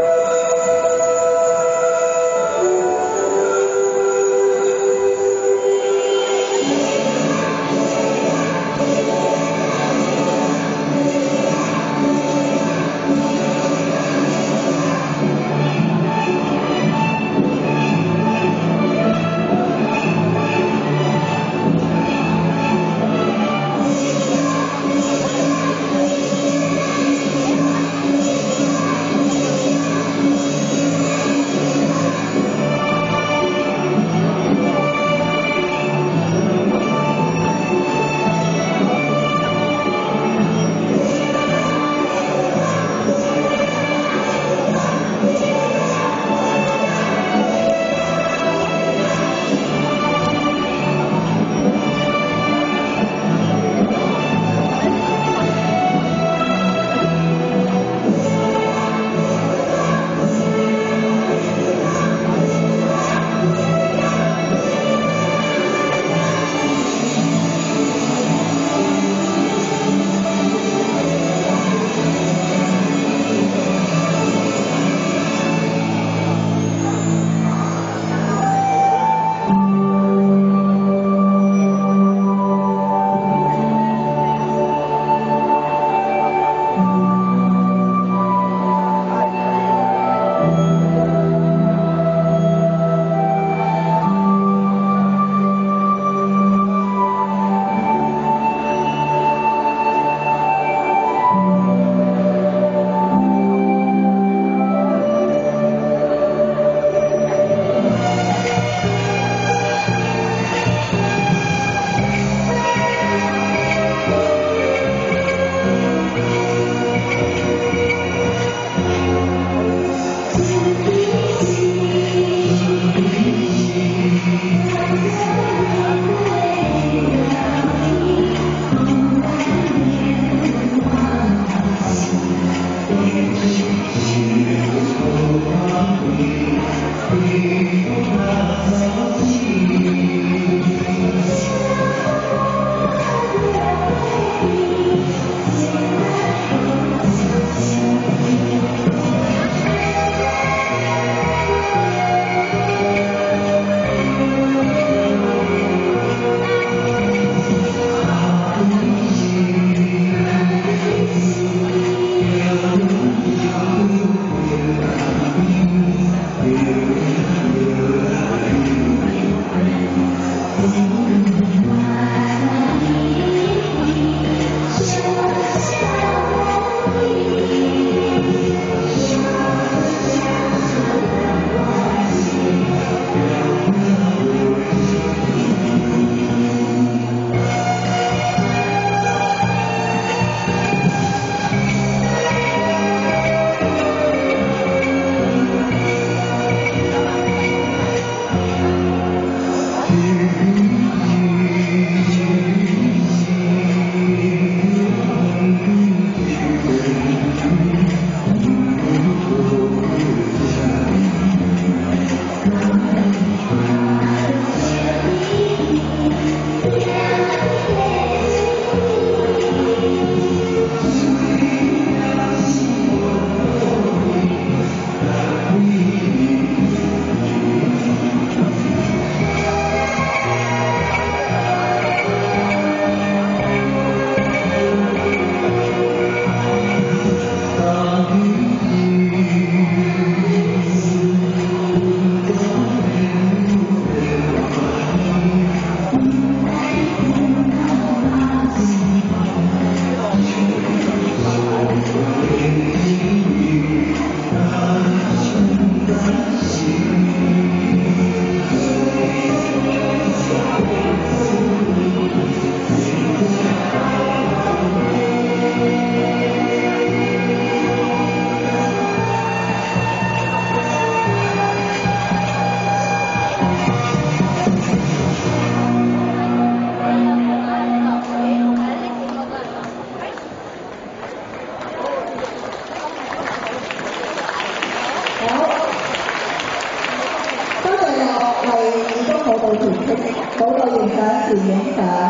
Amen. เขาเราถึงเขาเราถึงการสื่อสาร